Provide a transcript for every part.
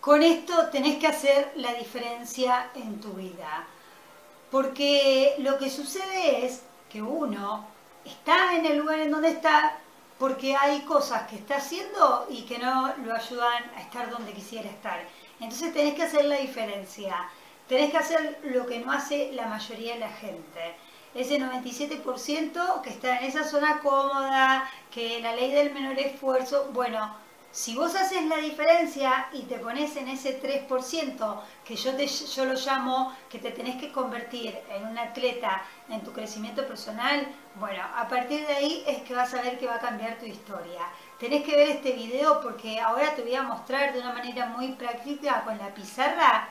con esto tenés que hacer la diferencia en tu vida. Porque lo que sucede es que uno está en el lugar en donde está porque hay cosas que está haciendo y que no lo ayudan a estar donde quisiera estar. Entonces tenés que hacer la diferencia. Tenés que hacer lo que no hace la mayoría de la gente. Ese 97% que está en esa zona cómoda, que la ley del menor esfuerzo, bueno, si vos haces la diferencia y te pones en ese 3%, que yo, yo lo llamo que te tenés que convertir en un atleta en tu crecimiento personal, bueno, a partir de ahí es que vas a ver que va a cambiar tu historia. Tenés que ver este video porque ahora te voy a mostrar de una manera muy práctica con la pizarra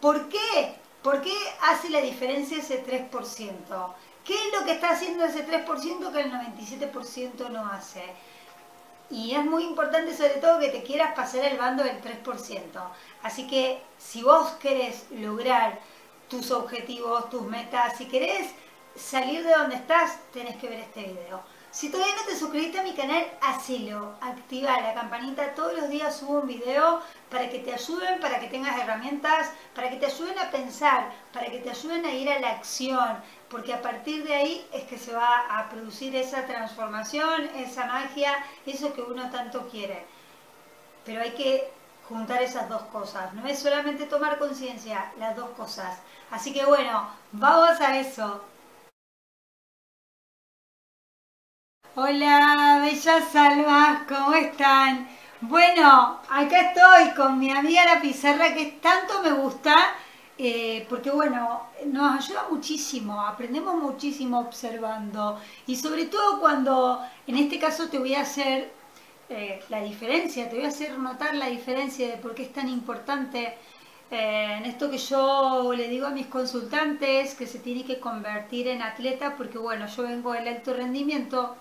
por qué, por qué hace la diferencia ese 3%. ¿Qué es lo que está haciendo ese 3% que el 97% no hace? Y es muy importante sobre todo que te quieras pasar el bando del 3%. Así que si vos querés lograr tus objetivos, tus metas, si querés salir de donde estás, tenés que ver este video. Si todavía no te suscribiste a mi canal, hacelo, activa la campanita, todos los días subo un video para que te ayuden, para que tengas herramientas, para que te ayuden a pensar, para que te ayuden a ir a la acción, porque a partir de ahí es que se va a producir esa transformación, esa magia, eso que uno tanto quiere. Pero hay que juntar esas dos cosas, no es solamente tomar conciencia, las dos cosas. Así que bueno, vamos a eso. Hola, bellas almas, ¿cómo están? Bueno, acá estoy con mi amiga la pizarra que tanto me gusta, eh, porque bueno, nos ayuda muchísimo, aprendemos muchísimo observando. Y sobre todo cuando en este caso te voy a hacer eh, la diferencia, te voy a hacer notar la diferencia de por qué es tan importante eh, en esto que yo le digo a mis consultantes que se tiene que convertir en atleta, porque bueno, yo vengo del alto rendimiento,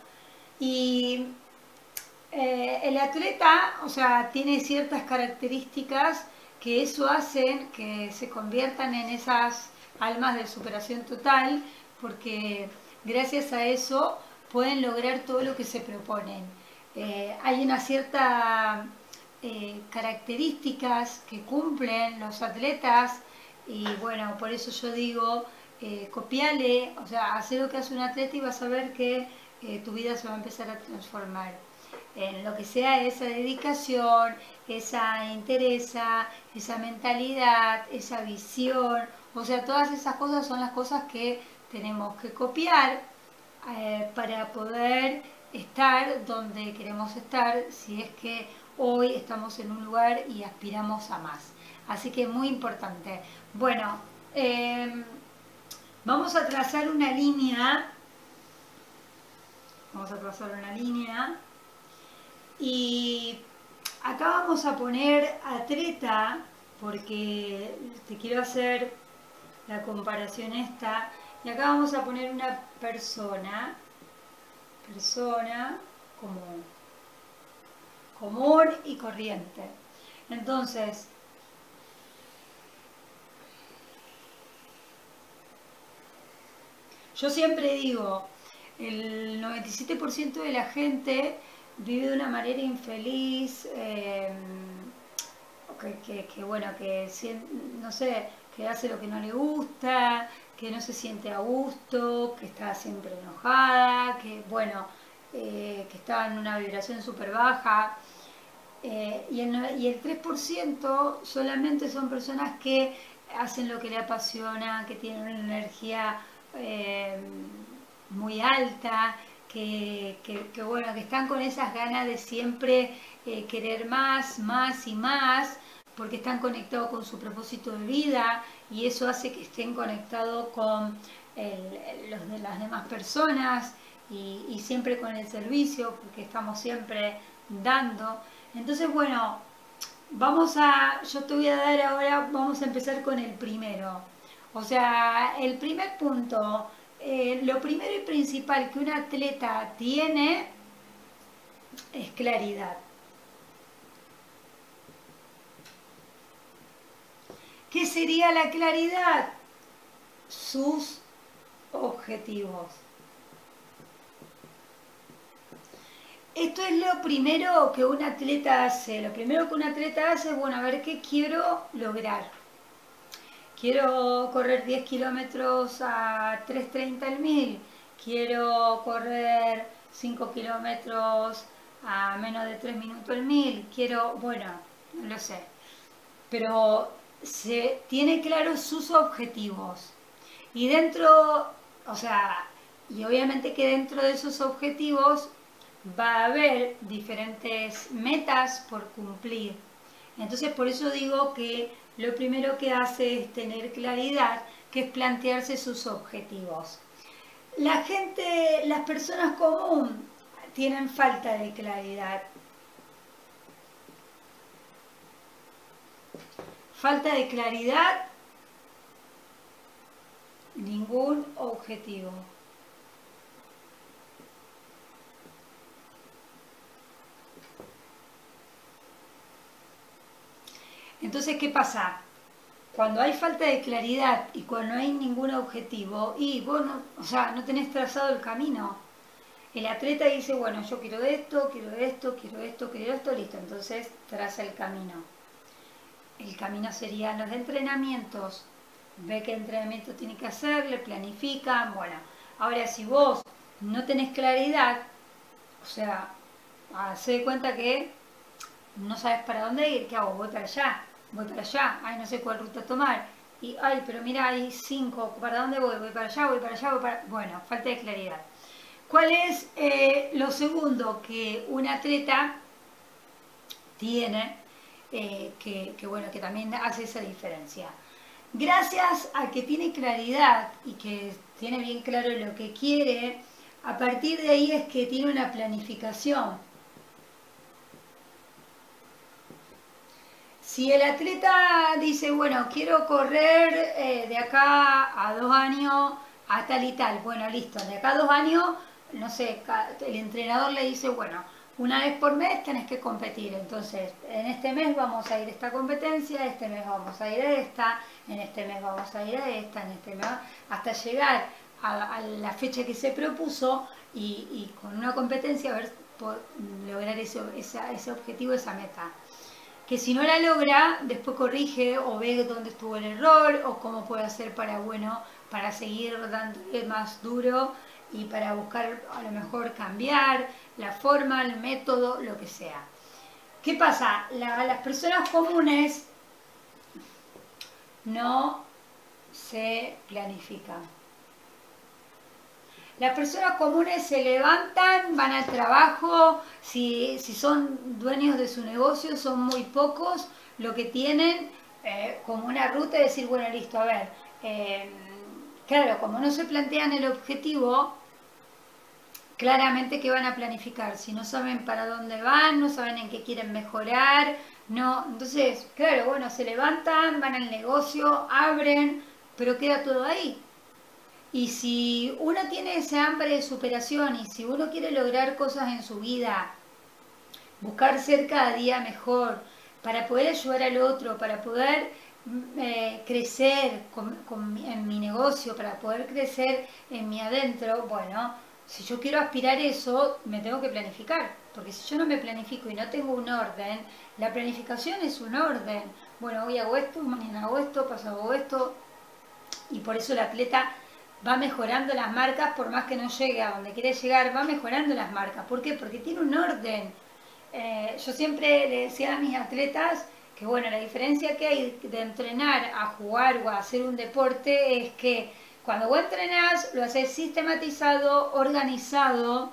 y el atleta, o sea, tiene ciertas características que eso hace que se conviertan en esas almas de superación total, porque gracias a eso pueden lograr todo lo que se proponen. Eh, hay una cierta eh, características que cumplen los atletas y bueno, por eso yo digo, copiale, o sea, hacer lo que hace un atleta y vas a ver que tu vida se va a empezar a transformar. En lo que sea esa dedicación, esa interesa, esa mentalidad, esa visión, o sea, todas esas cosas son las cosas que tenemos que copiar eh, para poder estar donde queremos estar si es que hoy estamos en un lugar y aspiramos a más. Así que muy importante. Bueno, em, vamos a trazar una línea vamos a trazar una línea y acá vamos a poner atleta porque te quiero hacer la comparación esta. Y acá vamos a poner una persona persona común común y corriente. Entonces yo siempre digo el 97% de la gente vive de una manera infeliz, eh, que, bueno, que no sé, que hace lo que no le gusta, que no se siente a gusto, que está siempre enojada, que bueno, eh, que está en una vibración súper baja. Eh, y, el, y el 3% solamente son personas que hacen lo que le apasiona, que tienen una energía muy alta, que, bueno, que están con esas ganas de siempre eh, querer más, más y más, porque están conectados con su propósito de vida y eso hace que estén conectados con los de las demás personas y, y, siempre con el servicio, porque estamos siempre dando. Entonces, bueno, vamos a, yo te voy a dar ahora, vamos a empezar con el primero. O sea, el primer punto eh, lo primero y principal que un atleta tiene es claridad. ¿Qué sería la claridad? Sus objetivos. esto es lo primero que un atleta hace. Lo primero que un atleta hace es, bueno, a ver qué quiero lograr. Quiero correr 10 kilómetros a 3.30 el mil. Quiero correr 5 kilómetros a menos de 3 minutos el mil. Quiero, bueno, no lo sé. Pero se tiene claros sus objetivos. Y dentro, o sea, y obviamente que dentro de esos objetivos va a haber diferentes metas por cumplir. Entonces por eso digo que lo primero que hace es tener claridad, que es plantearse sus objetivos. La gente, las personas común tienen falta de claridad. Falta de claridad, ningún objetivo. Entonces, ¿qué pasa? Cuando hay falta de claridad y cuando no hay ningún objetivo, y vos no, o sea, no tenés trazado el camino. El atleta dice, bueno, yo quiero esto, quiero esto, quiero esto, quiero esto, listo. Entonces traza el camino. El camino serían los entrenamientos. Ve qué entrenamiento tiene que hacer, le planifican. Bueno, ahora si vos no tenés claridad, o sea, hace cuenta que no sabes para dónde ir, ¿qué hago? Voy para allá, voy para allá, ay, no sé cuál ruta tomar. Y, ay, pero mira, hay cinco, ¿para dónde voy? Voy para allá, voy para allá, voy para... Bueno, falta de claridad. ¿Cuál es eh, lo segundo que un atleta tiene, eh, que, que, bueno, que también hace esa diferencia? Gracias a que tiene claridad y que tiene bien claro lo que quiere, a partir de ahí es que tiene una planificación Si el atleta dice, bueno, quiero correr eh, de acá a dos años a tal y tal, bueno, listo, de acá a dos años, no sé, el entrenador le dice, bueno, una vez por mes tenés que competir, entonces en este mes vamos a ir a esta competencia, este mes vamos a ir a esta, en este mes vamos a ir a esta, en este mes, hasta llegar a, la fecha que se propuso y, con una competencia ver, lograr ese, ese objetivo, esa meta que si no la logra, después corrige o ve dónde estuvo el error o cómo puede hacer para, bueno, para seguir dándole más duro y para buscar a lo mejor cambiar la forma, el método, lo que sea. ¿Qué pasa? las personas comunes no se planifican. Las personas comunes se levantan, van al trabajo, si, son dueños de su negocio son muy pocos, lo que tienen eh, como una ruta es decir, bueno, listo, a ver, eh, claro, como no se plantean el objetivo, claramente que van a planificar, si no saben para dónde van, no saben en qué quieren mejorar, no, entonces, claro, bueno, se levantan, van al negocio, abren, pero queda todo ahí. Y si uno tiene ese hambre de superación y si uno quiere lograr cosas en su vida, buscar ser cada día mejor, para poder ayudar al otro, para poder mm, eh, crecer en mi negocio, para poder crecer en mi adentro, bueno, si yo quiero aspirar eso, me tengo que planificar, porque si yo no me planifico y no tengo un orden, la planificación es un orden. Bueno, hoy hago esto, mañana hago esto, pasado hago esto, y por eso el atleta va mejorando las marcas, por más que no llegue a donde quiere llegar, va mejorando las marcas. ¿Por qué? Porque tiene un orden. Eh, yo siempre le decía a mis atletas que, bueno, la diferencia que hay de entrenar a jugar o a hacer un deporte es que cuando vos entrenás, lo haces sistematizado, organizado,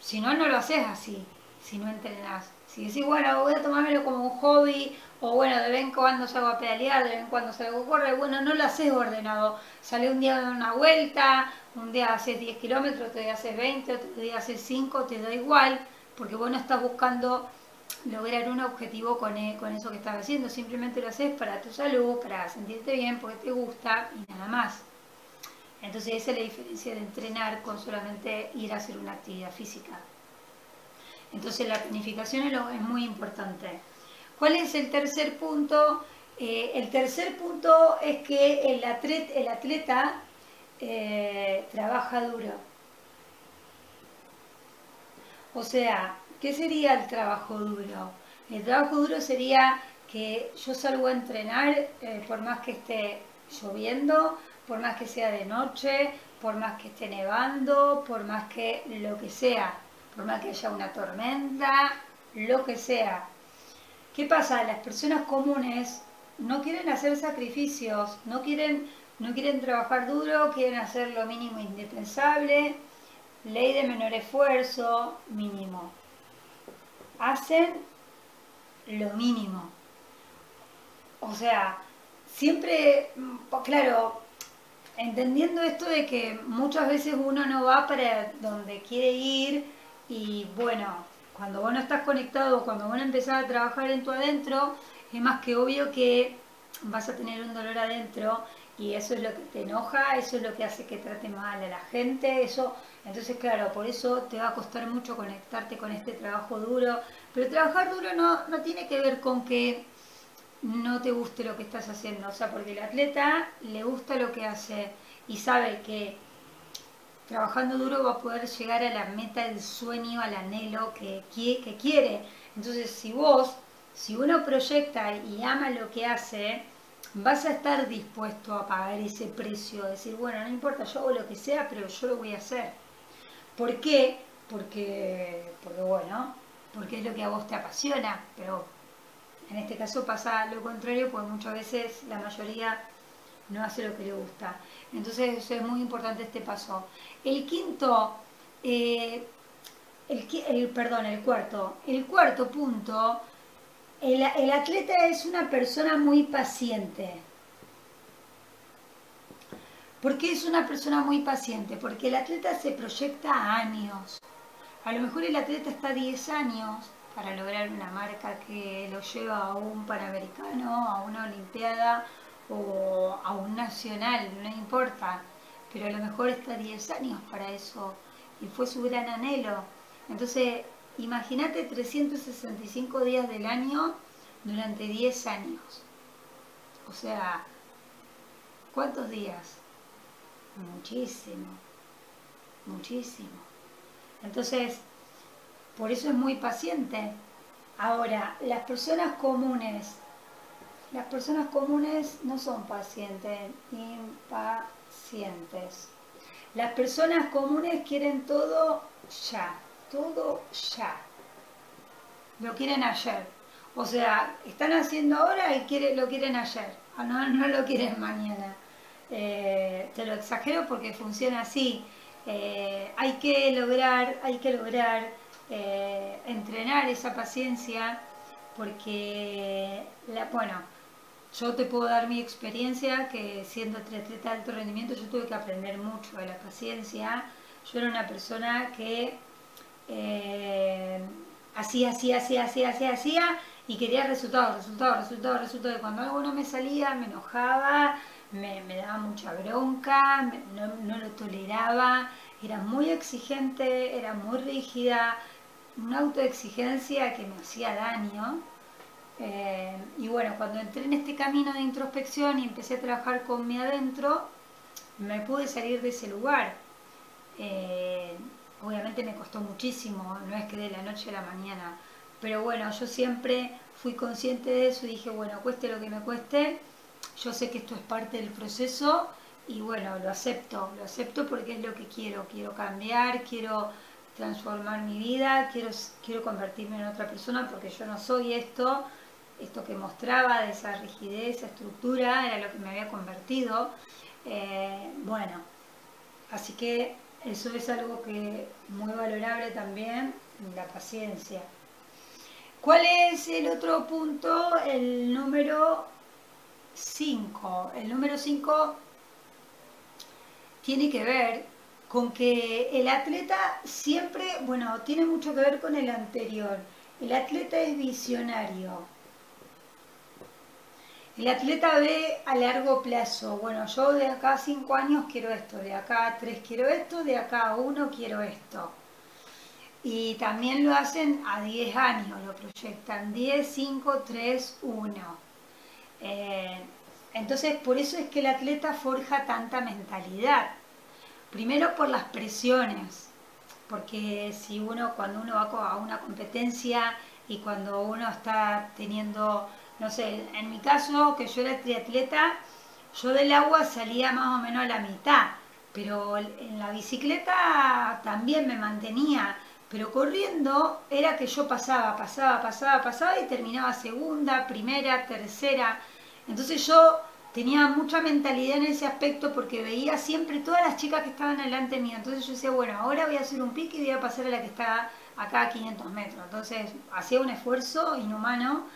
si no, no lo haces así, si no entrenás. Si decís, bueno, voy a tomármelo como un hobby o bueno, de vez en cuando a pedalear, de vez en cuando salgo a correr, bueno, no lo haces ordenado. Sale un día dar una vuelta, un día haces 10 kilómetros, otro día haces 20, otro día haces 5, te da igual, porque vos no estás buscando lograr un objetivo con, e, con eso que estás haciendo, simplemente lo haces para tu salud, para sentirte bien, porque te gusta y nada más. Entonces esa es la diferencia de entrenar con solamente ir a hacer una actividad física. Entonces la planificación es muy importante. ¿Cuál es el tercer punto? Eh, el tercer punto es que el atleta, eh, trabaja duro. O sea, ¿qué sería el trabajo duro? El trabajo duro sería que yo salgo a entrenar eh, por más que esté lloviendo, por más que sea de noche, por más que esté nevando, por más que lo que sea, por más que haya una tormenta, lo que sea. ¿Qué pasa? Las personas comunes no quieren hacer sacrificios, no quieren, no quieren trabajar duro, quieren hacer lo mínimo indispensable, ley de menor esfuerzo, mínimo. Hacen lo mínimo. O sea, siempre, claro, entendiendo esto de que muchas veces uno no va para donde quiere ir y bueno, cuando vos no estás conectado, cuando vos no empezás a trabajar en tu adentro, es más que obvio que vas a tener un dolor adentro y eso es lo que te enoja, eso es lo que hace que trate mal a la gente, eso, entonces claro, por eso te va a costar mucho conectarte con este trabajo duro, pero trabajar duro no, no tiene que ver con que no te guste lo que estás haciendo, o sea, porque el atleta le gusta lo que hace y sabe que trabajando duro va a poder llegar a la meta, el sueño, al anhelo que, que quiere. Entonces, si vos, si uno proyecta y ama lo que hace, vas a estar dispuesto a pagar ese precio, decir, bueno, no importa, yo hago lo que sea, pero yo lo voy a hacer. ¿Por qué? Porque, porque bueno, porque es lo que a vos te apasiona, pero en este caso pasa lo contrario, porque muchas veces la mayoría no hace lo que le gusta. Entonces eso es muy importante este paso. El quinto, eh, el, perdón, el cuarto. El cuarto punto, el, el atleta es una persona muy paciente. ¿Por qué es una persona muy paciente? Porque el atleta se proyecta a años. A lo mejor el atleta está 10 años para lograr una marca que lo lleva a un panamericano, a una olimpiada o a un nacional, no importa, pero a lo mejor está 10 años para eso y fue su gran anhelo. Entonces, imagínate 365 días del año durante 10 años. O sea, ¿cuántos días? Muchísimo, muchísimo. Entonces, por eso es muy paciente. Ahora, las personas comunes, las personas comunes no son pacientes, impacientes. Las personas comunes quieren todo ya, todo ya. Lo quieren ayer. O sea, están haciendo ahora y quiere, lo quieren ayer. Ah, no, no lo quieren mañana. Eh, te lo exagero porque funciona así. Eh, hay que lograr, hay que lograr eh, entrenar esa paciencia porque, la, bueno, yo te puedo dar mi experiencia que siendo atleta de alto rendimiento yo tuve que aprender mucho de la paciencia. Yo era una persona que eh, hacía, hacía, hacía, hacía, hacía, hacía y quería resultados, resultados, resultados, resultados. Y cuando algo no me salía me enojaba, me, daba mucha bronca, no, no lo toleraba, era muy exigente, era muy rígida, una autoexigencia que me hacía daño. Eh, y bueno, cuando entré en este camino de introspección y empecé a trabajar con mi adentro, me pude salir de ese lugar. Eh, obviamente me costó muchísimo, no es que de la noche a la mañana, pero bueno, yo siempre fui consciente de eso y dije, bueno, cueste lo que me cueste, yo sé que esto es parte del proceso y bueno, lo acepto, lo acepto porque es lo que quiero, quiero cambiar, quiero transformar mi vida, quiero, quiero convertirme en otra persona porque yo no soy esto, esto que mostraba de esa rigidez, esa estructura, era lo que me había convertido. Eh, bueno, así que eso es algo que muy valorable también, la paciencia. ¿Cuál es el otro punto? El número 5. El número 5 tiene que ver con que el atleta siempre, bueno, tiene mucho que ver con el anterior. El atleta es visionario. El atleta ve a largo plazo. Bueno, yo de acá a cinco años quiero esto, de acá a tres quiero esto, de acá a uno quiero esto. Y también lo hacen a 10 años, lo proyectan 10, 5, 3, 1. entonces, por eso es que el atleta forja tanta mentalidad Primero por las presiones. porque si uno, cuando uno va a una competencia y cuando uno está teniendo, no sé, en mi caso, que yo era triatleta, yo del agua salía más o menos a la mitad, pero en la bicicleta también me mantenía, pero corriendo era que yo pasaba, pasaba, pasaba, pasaba y terminaba segunda, primera, tercera. Entonces yo tenía mucha mentalidad en ese aspecto porque veía siempre todas las chicas que estaban delante mío. Entonces yo decía, bueno, ahora voy a hacer un pique y voy a pasar a la que está acá a 500 metros. Entonces hacía un esfuerzo inhumano,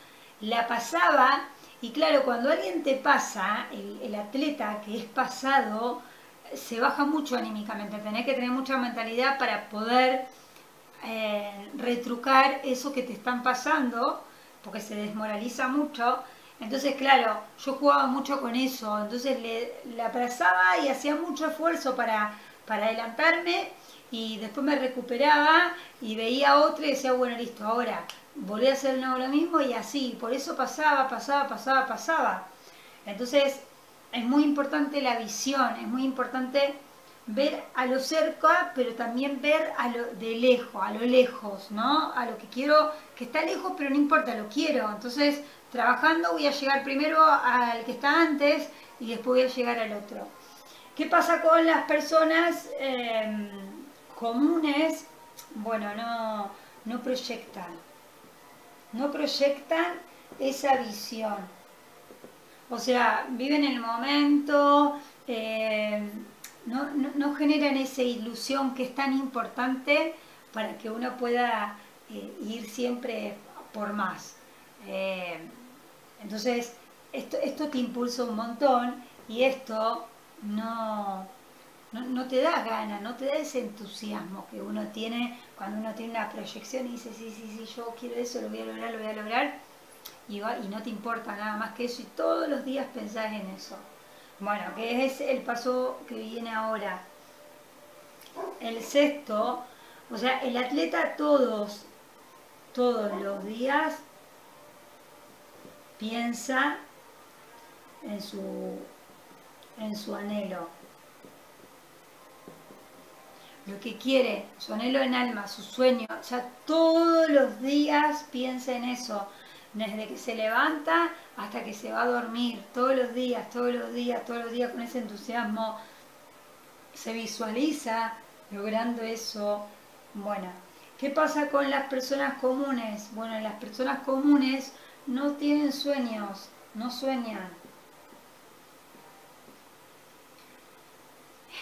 la pasaba y claro, cuando alguien te pasa, el, atleta que es pasado, se baja mucho anímicamente. Tenés que tener mucha mentalidad para poder eh, retrucar eso que te están pasando, porque se desmoraliza mucho entonces, claro, yo jugaba mucho con eso, entonces le, la abrazaba y hacía mucho esfuerzo para, para adelantarme y después me recuperaba y veía otra y decía, bueno, listo, ahora volví a hacer lo mismo y así, por eso pasaba, pasaba, pasaba, pasaba. Entonces, es muy importante la visión, es muy importante ver a lo cerca, pero también ver a lo de lejos, a lo lejos, ¿no? A lo que quiero, que está lejos, pero no importa, lo quiero. Entonces, trabajando voy a llegar primero al que está antes y después voy a llegar al otro. ¿Qué pasa con las personas em, comunes? Bueno, no, no proyectan. No proyectan esa visión. O sea, viven el momento, em, no, generan esa ilusión que es tan importante para que uno pueda eh, ir siempre por más. Em, entonces, esto, esto te impulsa un montón y esto no, no, te da ganas, no te da ese entusiasmo que uno tiene cuando uno tiene una proyección y dice, sí, sí, sí, yo quiero eso, lo voy a lograr, lo voy a lograr, y, y no te importa nada más que eso y todos los días pensás en eso. Bueno, que es el paso que viene ahora. El sexto, o sea, el atleta todos, todos los días piensa en su, en su anhelo. Lo que quiere, su anhelo en alma, su sueño, ya todos los días piensa en eso, desde que se levanta hasta que se va a dormir, todos los días, todos los días, todos los días con ese entusiasmo, se visualiza logrando eso. Bueno, ¿qué pasa con las personas comunes? Bueno, las personas comunes no tienen sueños, no sueñan.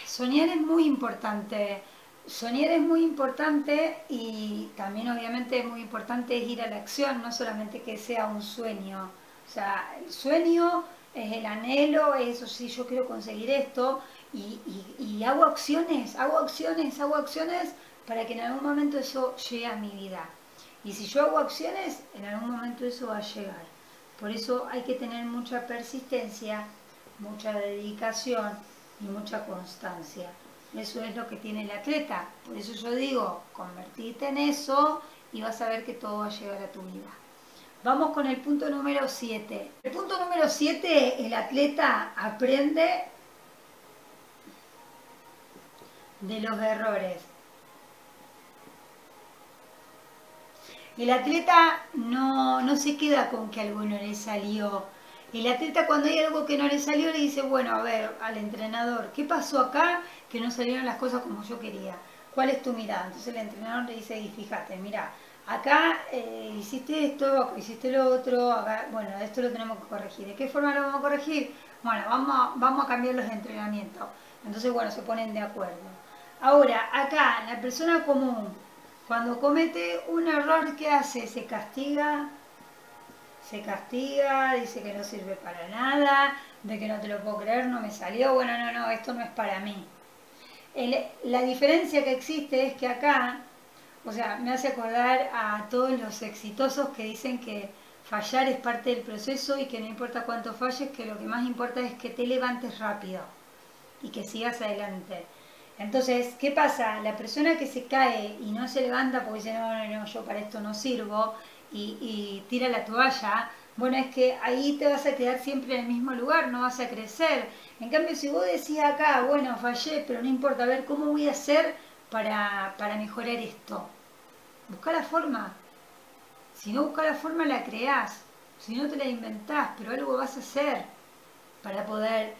Soñar es muy importante. Soñar es muy importante y también obviamente es muy importante ir a la acción, no solamente que sea un sueño. O sea, el sueño es el anhelo, eso sí, yo quiero conseguir esto y, y hago acciones, hago acciones, hago acciones para que en algún momento eso llegue a mi vida. Y si yo hago acciones, en algún momento eso va a llegar. Por eso hay que tener mucha persistencia, mucha dedicación y mucha constancia. Eso es lo que tiene el atleta. Por eso yo digo, convertirte en eso y vas a ver que todo va a llegar a tu vida. Vamos con el punto número 7. El punto número 7, el atleta aprende de los errores. El atleta no, no se queda con que algo no le salió. El atleta cuando hay algo que no le salió le dice, bueno, a ver, al entrenador, ¿qué pasó acá que no salieron las cosas como yo quería? ¿Cuál es tu mirada? Entonces el entrenador le dice, y fíjate, mira, acá eh, hiciste esto, hiciste lo otro, acá, bueno, esto lo tenemos que corregir. ¿De qué forma lo vamos a corregir? Bueno, vamos vamos a cambiar los entrenamientos. Entonces, bueno, se ponen de acuerdo. Ahora, acá, la persona común, cuando comete un error, ¿qué hace? Se castiga, se castiga, dice que no sirve para nada, de que no te lo puedo creer, no me salió, bueno, no, no, esto no es para mí. la diferencia que existe es que acá, o sea, me hace acordar a todos los exitosos que dicen que fallar es parte del proceso y que no importa cuánto falles, que lo que más importa es que te levantes rápido y que sigas adelante. Entonces, ¿qué pasa? La persona que se cae y no se levanta porque dice, no, no, no, yo para esto no sirvo, y, tira la toalla, bueno, es que ahí te vas a quedar siempre en el mismo lugar, no vas a crecer. En cambio, si vos decís acá, bueno, fallé, pero no importa, a ver cómo voy a hacer para, para mejorar esto? Busca la forma. Si no busca la forma, la creás. Si no, te la inventás, pero algo vas a hacer para poder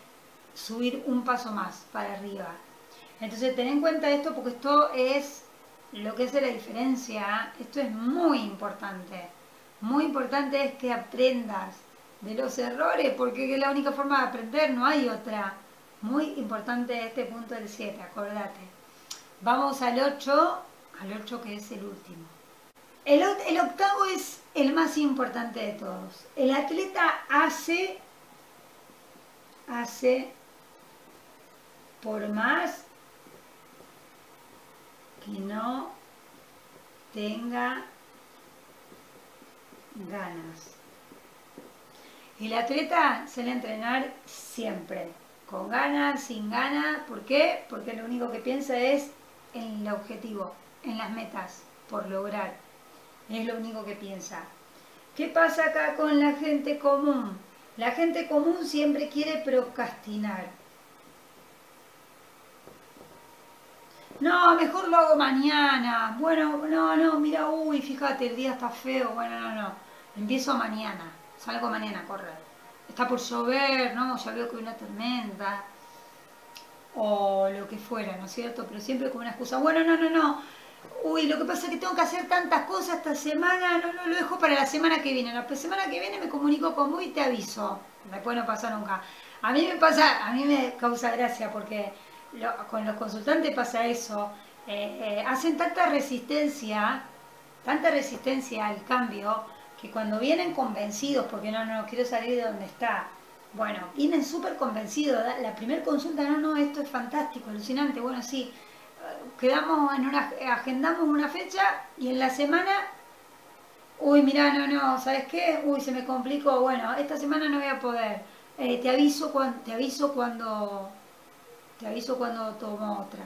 subir un paso más para arriba. Entonces, ten en cuenta esto porque esto es lo que hace la diferencia. Esto es muy importante. Muy importante es que aprendas de los errores, porque es la única forma de aprender, no hay otra. Muy importante este punto del 7, acordate. Vamos al 8, al 8 que es el último. El, el octavo es el más importante de todos. El atleta hace, hace por más que no tenga ganas. El atleta se le entrenar siempre, con ganas, sin ganas. ¿Por qué? Porque lo único que piensa es en el objetivo, en las metas por lograr. Es lo único que piensa. ¿Qué pasa acá con la gente común? La gente común siempre quiere procrastinar. No, mejor lo hago mañana. Bueno, no, no, mira, uy, fíjate, el día está feo. Bueno, no, no. Empiezo mañana. Salgo mañana a correr. Está por llover, ¿no? Ya veo que hay una tormenta. O lo que fuera, ¿no es cierto? Pero siempre con una excusa. Bueno, no, no, no. Uy, lo que pasa es que tengo que hacer tantas cosas esta semana. No, no, lo dejo para la semana que viene. La semana que viene me comunico con vos y te aviso. Después no pasa nunca. A mí me pasa, a mí me causa gracia porque con los consultantes pasa eso, eh, eh, hacen tanta resistencia, tanta resistencia al cambio, que cuando vienen convencidos, porque no, no, quiero salir de donde está, bueno, vienen súper convencidos, la primera consulta, no, no, esto es fantástico, alucinante, bueno, sí, quedamos en una, agendamos una fecha y en la semana, uy, mira, no, no, ¿sabes qué? Uy, se me complicó, bueno, esta semana no voy a poder, eh, te aviso cuando, te aviso cuando te aviso cuando tomo otra.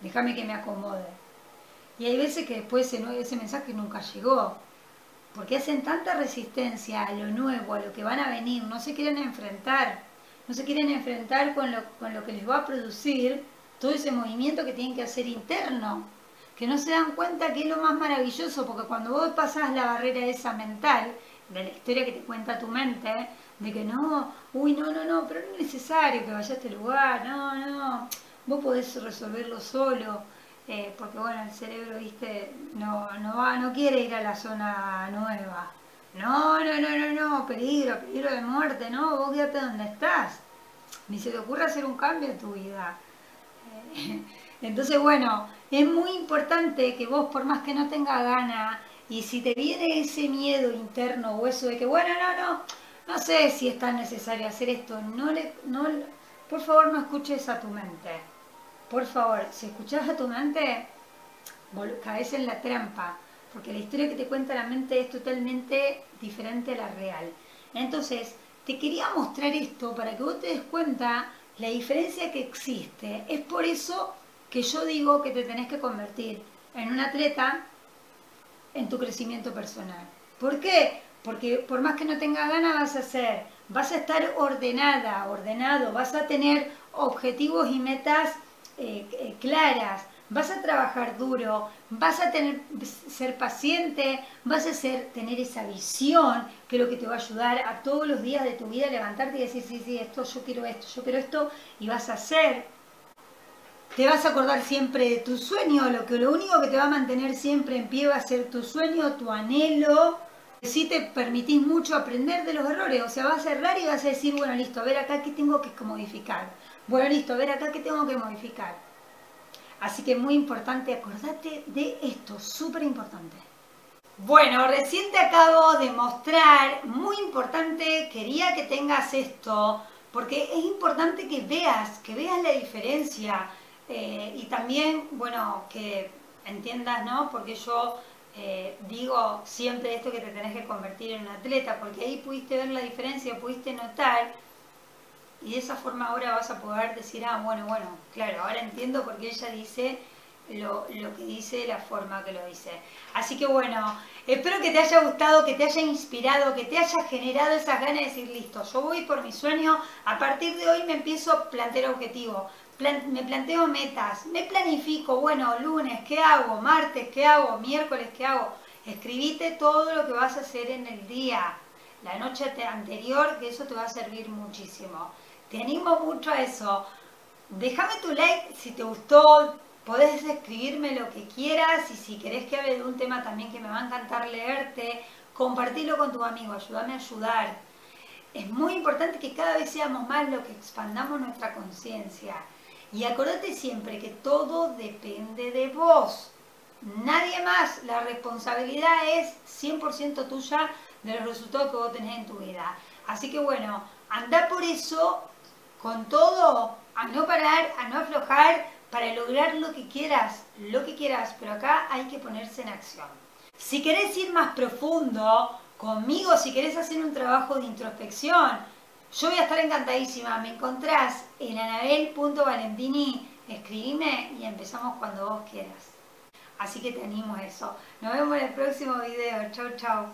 Déjame que me acomode. Y hay veces que después ese, mensaje nunca llegó. Porque hacen tanta resistencia a lo nuevo, a lo que van a venir, no se quieren enfrentar. No se quieren enfrentar con lo, con lo que les va a producir todo ese movimiento que tienen que hacer interno. Que no se dan cuenta que es lo más maravilloso, porque cuando vos pasás la barrera esa mental, de la historia que te cuenta tu mente, de que no, uy, no, no, no, pero no es necesario que vaya a este lugar, no, no, vos podés resolverlo solo, eh, porque bueno, el cerebro, viste, no, no va, no quiere ir a la zona nueva. No, no, no, no, no, peligro, peligro de muerte, no, vos quédate donde estás. Ni se te ocurre hacer un cambio en tu vida. Eh, entonces, bueno, es muy importante que vos, por más que no tenga gana, y si te viene ese miedo interno o eso de que, bueno, no, no, no sé si es tan necesario hacer esto, no le, no, por favor no escuches a tu mente. Por favor, si escuchas a tu mente, caes en la trampa, porque la historia que te cuenta la mente es totalmente diferente a la real. Entonces, te quería mostrar esto para que vos te des cuenta la diferencia que existe. Es por eso que yo digo que te tenés que convertir en un atleta en tu crecimiento personal. ¿Por qué? Porque por más que no tengas ganas vas a hacer, vas a estar ordenada, ordenado, vas a tener objetivos y metas eh, eh, claras, vas a trabajar duro, vas a tener, ser paciente, vas a ser, tener esa visión que lo que te va a ayudar a todos los días de tu vida levantarte y decir, sí, sí, esto, yo quiero esto, yo quiero esto, y vas a hacer. Te vas a acordar siempre de tu sueño, lo que lo único que te va a mantener siempre en pie va a ser tu sueño, tu anhelo, si te permitís mucho aprender de los errores, o sea, vas a errar y vas a decir, bueno, listo, a ver acá qué tengo que modificar. Bueno, listo, a ver acá qué tengo que modificar. Así que muy importante, acordate de esto, súper importante. Bueno, recién te acabo de mostrar, muy importante, quería que tengas esto, porque es importante que veas, que veas la diferencia eh, y también, bueno, que entiendas, ¿no? Porque yo eh, digo siempre esto que te tenés que convertir en un atleta, porque ahí pudiste ver la diferencia, pudiste notar, y de esa forma ahora vas a poder decir, ah, bueno, bueno, claro, ahora entiendo por qué ella dice lo, lo que dice, la forma que lo dice. Así que bueno, espero que te haya gustado, que te haya inspirado, que te haya generado esas ganas de decir, listo, yo voy por mi sueño, a partir de hoy me empiezo a plantear objetivo. Me planteo metas, me planifico, bueno, lunes, ¿qué hago? Martes, ¿qué hago? Miércoles, ¿qué hago? Escribite todo lo que vas a hacer en el día, la noche anterior, que eso te va a servir muchísimo. Te animo mucho a eso. Déjame tu like si te gustó, podés escribirme lo que quieras y si querés que hable de un tema también que me va a encantar leerte, compartirlo con tu amigo, ayúdame a ayudar. Es muy importante que cada vez seamos más lo que expandamos nuestra conciencia. Y acordate siempre que todo depende de vos. Nadie más. La responsabilidad es 100% tuya de los resultados que vos tenés en tu vida. Así que bueno, anda por eso con todo, a no parar, a no aflojar, para lograr lo que quieras, lo que quieras, pero acá hay que ponerse en acción. Si querés ir más profundo conmigo, si querés hacer un trabajo de introspección, yo voy a estar encantadísima. Me encontrás en anabel.valentini, escribime y empezamos cuando vos quieras. Así que te animo a eso. Nos vemos en el próximo video. Chau, chau.